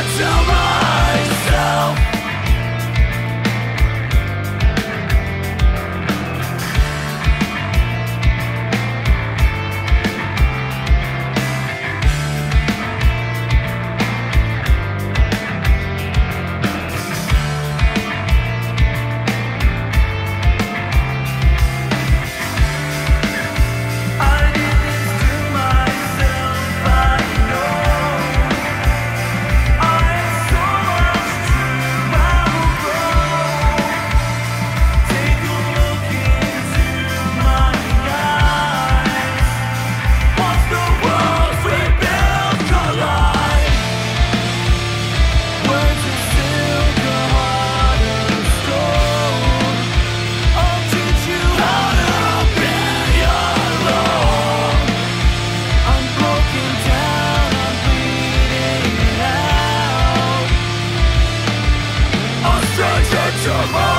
Tell over. It's your.